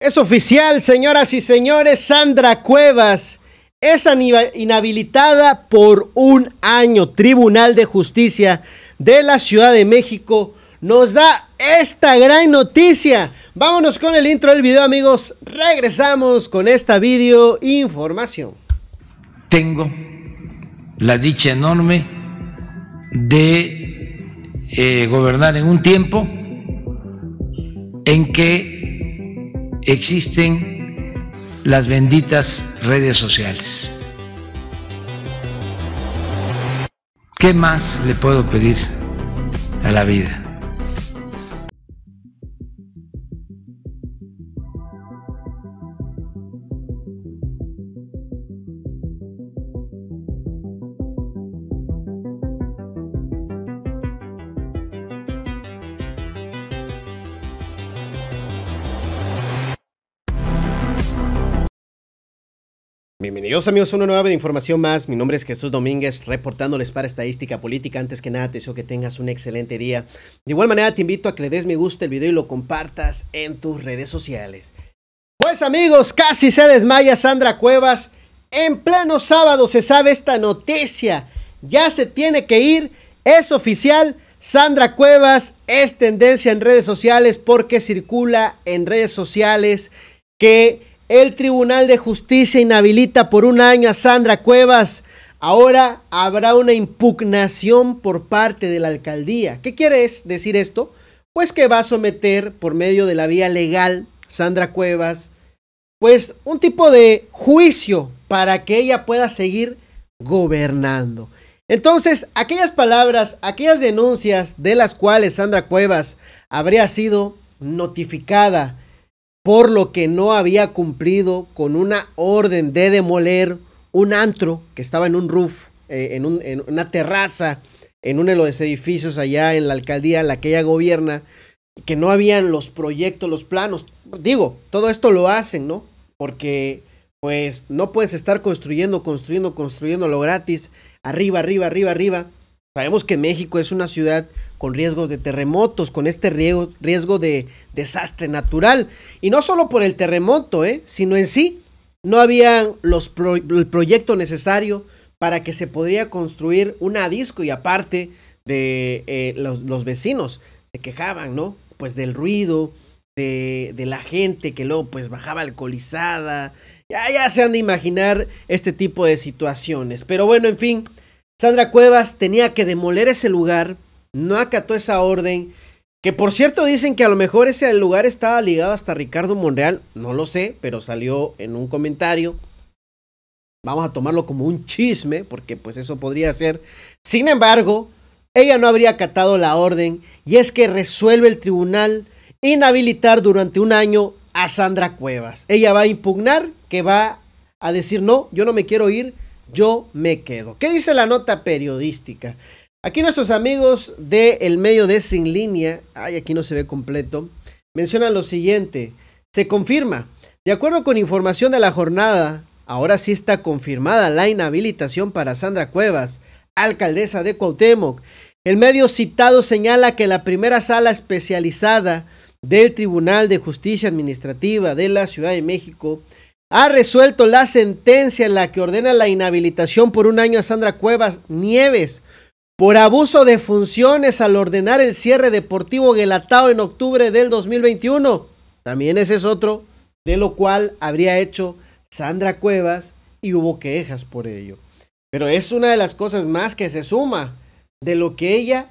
Es oficial, señoras y señores, Sandra Cuevas es inhabilitada por un año. Tribunal de Justicia de la Ciudad de México nos da esta gran noticia. Vámonos con el intro del video, amigos. Regresamos con esta video información. Tengo la dicha enorme de eh, gobernar en un tiempo en que existen las benditas redes sociales. ¿Qué más le puedo pedir a la vida? Bienvenidos amigos a una nueva información más. Mi nombre es Jesús Domínguez, reportándoles para Estadística Política. Antes que nada, te deseo que tengas un excelente día. De igual manera, te invito a que le des me gusta el video y lo compartas en tus redes sociales. Pues amigos, casi se desmaya Sandra Cuevas. En pleno sábado se sabe esta noticia. Ya se tiene que ir. Es oficial. Sandra Cuevas es tendencia en redes sociales porque circula en redes sociales que el Tribunal de Justicia inhabilita por un año a Sandra Cuevas. Ahora habrá una impugnación por parte de la alcaldía. ¿Qué quiere decir esto? Pues que va a someter por medio de la vía legal Sandra Cuevas, pues un tipo de juicio para que ella pueda seguir gobernando. Entonces, aquellas palabras, aquellas denuncias de las cuales Sandra Cuevas habría sido notificada por lo que no había cumplido con una orden de demoler un antro que estaba en un roof, eh, en, una terraza, en uno de los edificios allá en la alcaldía en la que ella gobierna, que no habían los proyectos, los planos. Digo, todo esto lo hacen, ¿no? Porque pues no puedes estar construyendo, construyendo, construyendo lo gratis, arriba, arriba, arriba, arriba. Sabemos que México es una ciudad con riesgos de terremotos, con este riesgo, de desastre natural. Y no solo por el terremoto, ¿eh? sino en sí, no había el proyecto necesario para que se podría construir una disco y aparte de eh, los, vecinos se quejaban, ¿no? Pues del ruido, de, de, la gente que luego pues bajaba alcoholizada. Ya, ya se han de imaginar este tipo de situaciones. Pero bueno, en fin, Sandra Cuevas tenía que demoler ese lugar no acató esa orden. Que por cierto dicen que a lo mejor ese lugar estaba ligado hasta Ricardo Monreal. No lo sé, pero salió en un comentario. Vamos a tomarlo como un chisme, porque pues eso podría ser. Sin embargo, ella no habría acatado la orden y es que resuelve el tribunal inhabilitar durante un año a Sandra Cuevas. Ella va a impugnar que va a decir no, yo no me quiero ir, yo me quedo. ¿Qué dice la nota periodística? Aquí nuestros amigos del el medio de Sin Línea, ay, aquí no se ve completo, mencionan lo siguiente. Se confirma, de acuerdo con información de la jornada, ahora sí está confirmada la inhabilitación para Sandra Cuevas, alcaldesa de Cuauhtémoc. El medio citado señala que la primera sala especializada del Tribunal de Justicia Administrativa de la Ciudad de México ha resuelto la sentencia en la que ordena la inhabilitación por un año a Sandra Cuevas Nieves por abuso de funciones al ordenar el cierre deportivo Guelatao en octubre del 2021. También ese es otro, de lo cual habría hecho Sandra Cuevas y hubo quejas por ello. Pero es una de las cosas más que se suma de lo que ella,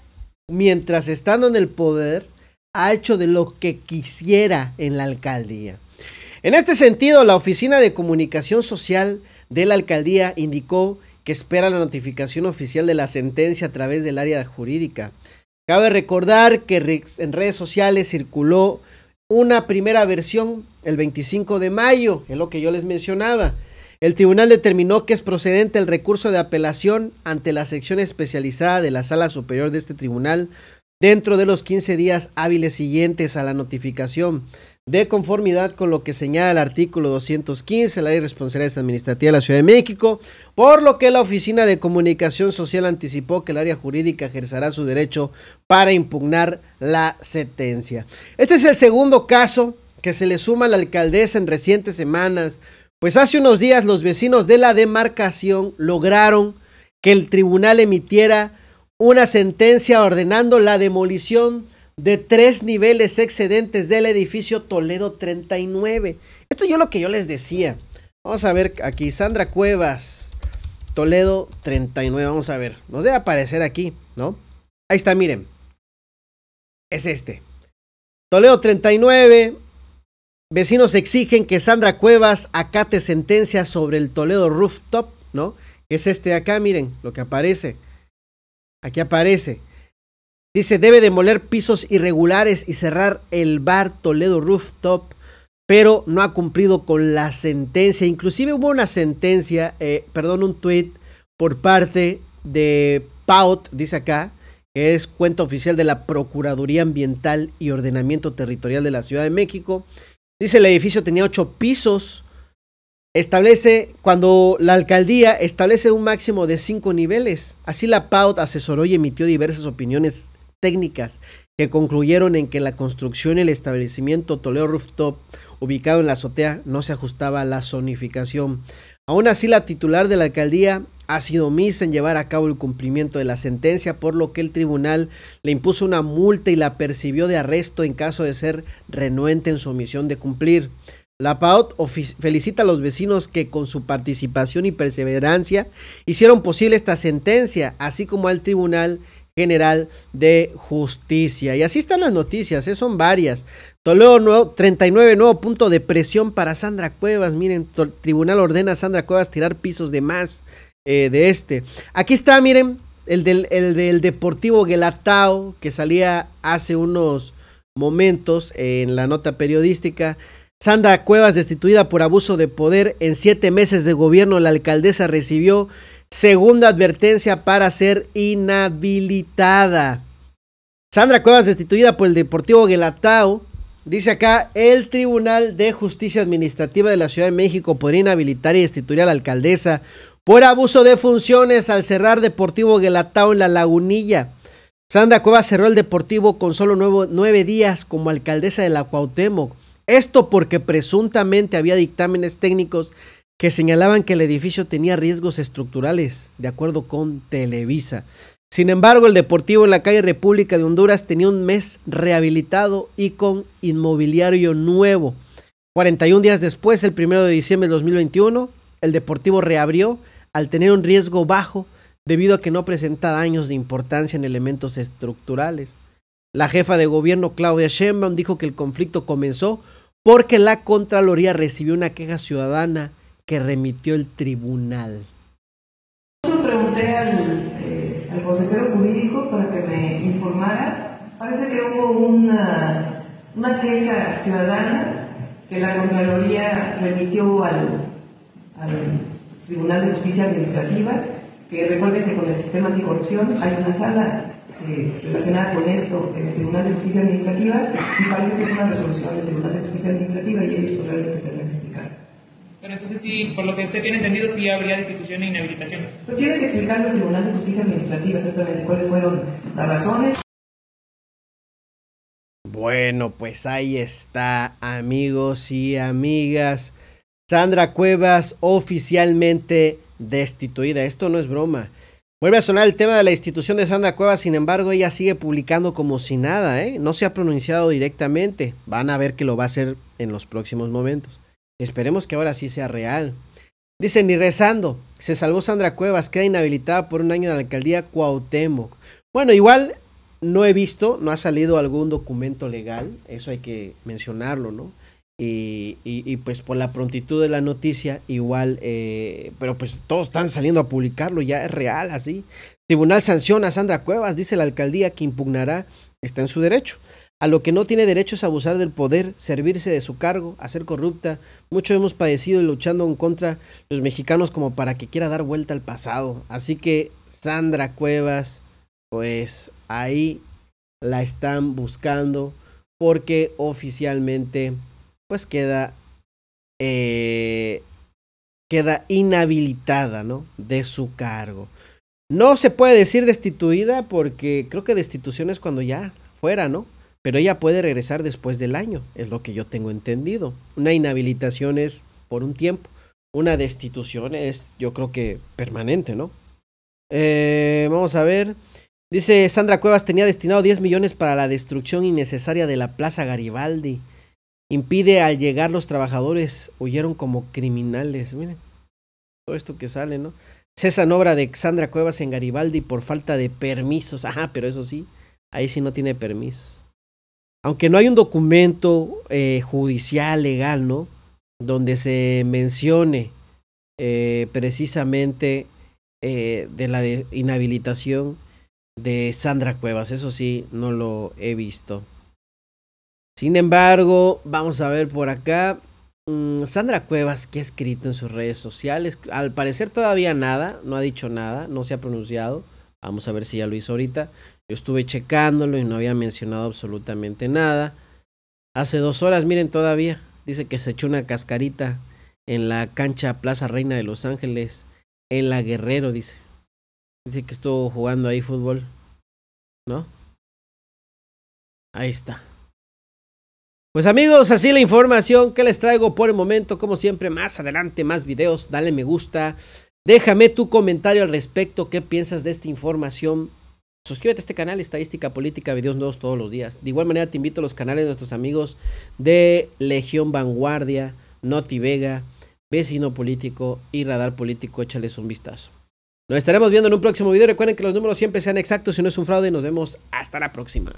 mientras estando en el poder, ha hecho de lo que quisiera en la alcaldía. En este sentido, la Oficina de Comunicación Social de la alcaldía indicó que espera la notificación oficial de la sentencia a través del área jurídica. Cabe recordar que en redes sociales circuló una primera versión el 25 de mayo, es lo que yo les mencionaba. El tribunal determinó que es procedente el recurso de apelación ante la sección especializada de la Sala Superior de este tribunal dentro de los 15 días hábiles siguientes a la notificación de conformidad con lo que señala el artículo 215 de la Ley de Responsabilidades Administrativas de la Ciudad de México, por lo que la Oficina de Comunicación Social anticipó que el área jurídica ejercerá su derecho para impugnar la sentencia. Este es el segundo caso que se le suma a la alcaldesa en recientes semanas, pues hace unos días los vecinos de la demarcación lograron que el tribunal emitiera una sentencia ordenando la demolición de tres niveles excedentes del edificio Toledo 39. Esto yo lo que yo les decía. Vamos a ver aquí, Sandra Cuevas, Toledo 39, vamos a ver. Nos debe aparecer aquí, ¿no? Ahí está, miren. Es este. Toledo 39. Vecinos exigen que Sandra Cuevas acate sentencia sobre el Toledo Rooftop, ¿no? Es este de acá, miren lo que aparece. Aquí aparece. Dice, debe demoler pisos irregulares y cerrar el bar Toledo Rooftop, pero no ha cumplido con la sentencia. Inclusive hubo una sentencia, eh, perdón, un tweet por parte de PAUT, dice acá, que es cuenta oficial de la Procuraduría Ambiental y Ordenamiento Territorial de la Ciudad de México. Dice, el edificio tenía ocho pisos. Establece, cuando la alcaldía establece un máximo de cinco niveles. Así la PAUT asesoró y emitió diversas opiniones técnicas que concluyeron en que la construcción y el establecimiento Toledo Rooftop, ubicado en la azotea, no se ajustaba a la zonificación. Aún así, la titular de la alcaldía ha sido omisa en llevar a cabo el cumplimiento de la sentencia, por lo que el tribunal le impuso una multa y la percibió de arresto en caso de ser renuente en su omisión de cumplir. La PAUT felicita a los vecinos que con su participación y perseverancia hicieron posible esta sentencia, así como al Tribunal General de Justicia. Y así están las noticias, ¿eh? son varias. Toledo nuevo, 39, nuevo punto de presión para Sandra Cuevas. Miren, tribunal ordena a Sandra Cuevas tirar pisos de más eh, de este. Aquí está, miren, el del, el del Deportivo Guelatao, que salía hace unos momentos en la nota periodística. Sandra Cuevas destituida por abuso de poder en siete meses de gobierno. La alcaldesa recibió segunda advertencia para ser inhabilitada. Sandra Cuevas destituida por el Deportivo Guelatao Dice acá, el Tribunal de Justicia Administrativa de la Ciudad de México podría inhabilitar y destituir a la alcaldesa por abuso de funciones al cerrar Deportivo Guelatao en la Lagunilla. Sandra Cuevas cerró el Deportivo con solo nueve, días como alcaldesa de la Cuauhtémoc. Esto porque presuntamente había dictámenes técnicos que señalaban que el edificio tenía riesgos estructurales, de acuerdo con Televisa. Sin embargo, el Deportivo en la calle República de Honduras tenía un mes rehabilitado y con inmobiliario nuevo. 41 días después, el 1 de diciembre de 2021, el Deportivo reabrió al tener un riesgo bajo debido a que no presenta daños de importancia en elementos estructurales. La jefa de gobierno Claudia Sheinbaum dijo que el conflicto comenzó porque la Contraloría recibió una queja ciudadana que remitió el tribunal. Yo pregunté al consejero jurídico para que me informara. Parece que hubo una, una queja ciudadana que la Contraloría remitió al, Tribunal de Justicia Administrativa, que recuerden que con el sistema anticorrupción hay una sala eh, relacionada con esto en el Tribunal de Justicia Administrativa y parece que es una resolución del Tribunal de Justicia Administrativa y ellos que explicar. Pero entonces sí, por lo que usted tiene entendido, sí habría destitución e inhabilitación. Pues tiene que explicar el Tribunal de Justicia Administrativa exactamente cuáles fueron las razones. Bueno, pues ahí está, amigos y amigas. Sandra Cuevas oficialmente destituida. Esto no es broma. Vuelve a sonar el tema de la institución de Sandra Cuevas, sin embargo, ella sigue publicando como si nada, ¿eh? No se ha pronunciado directamente. Van a ver que lo va a hacer en los próximos momentos. Esperemos que ahora sí sea real. Dice, ni rezando, se salvó Sandra Cuevas, queda inhabilitada por un año de la alcaldía Cuauhtémoc. Bueno, igual no he visto, no ha salido algún documento legal, eso hay que mencionarlo, ¿no? Y, y, pues por la prontitud de la noticia, igual, eh, pero pues todos están saliendo a publicarlo, ya es real así. Tribunal sanciona a Sandra Cuevas, dice la alcaldía que impugnará, está en su derecho. A lo que no tiene derecho es abusar del poder, servirse de su cargo, hacer corrupta. Mucho hemos padecido y luchando en contra los mexicanos como para que quiera dar vuelta al pasado. Así que Sandra Cuevas, pues ahí la están buscando porque oficialmente pues queda eh, queda inhabilitada, ¿no? De su cargo. No se puede decir destituida porque creo que destitución es cuando ya fuera, ¿no? Pero ella puede regresar después del año, es lo que yo tengo entendido. Una inhabilitación es por un tiempo, una destitución es yo creo que permanente, ¿no? Eh, vamos a ver. Dice Sandra Cuevas tenía destinado 10 millones para la destrucción innecesaria de la Plaza Garibaldi. Impide al llegar los trabajadores, huyeron como criminales. Miren, todo esto que sale, ¿no? Cesan obra de Sandra Cuevas en Garibaldi por falta de permisos. Ajá, pero eso sí, ahí sí no tiene permisos. Aunque no hay un documento eh, judicial legal, ¿no? Donde se mencione eh, precisamente eh, de la inhabilitación de Sandra Cuevas. Eso sí, no lo he visto. Sin embargo, vamos a ver por acá. Mm, Sandra Cuevas, ¿qué ha escrito en sus redes sociales? Al parecer todavía nada, no ha dicho nada, no se ha pronunciado. Vamos a ver si ya lo hizo ahorita. Yo estuve checándolo y no había mencionado absolutamente nada. Hace dos horas, miren todavía, dice que se echó una cascarita en la cancha Plaza Reina de Los Ángeles, en la Guerrero, dice. Dice que estuvo jugando ahí fútbol. ¿No? Ahí está. Pues amigos, así la información que les traigo por el momento. Como siempre, más adelante, más videos. Dale me gusta. Déjame tu comentario al respecto. ¿Qué piensas de esta información? Suscríbete a este canal, Estadística Política, videos nuevos todos los días. De igual manera te invito a los canales de nuestros amigos de Legión Vanguardia, Noti Vega, Vecino Político y Radar Político. Échales un vistazo. Nos estaremos viendo en un próximo video. Recuerden que los números siempre sean exactos y no es un fraude. Nos vemos hasta la próxima.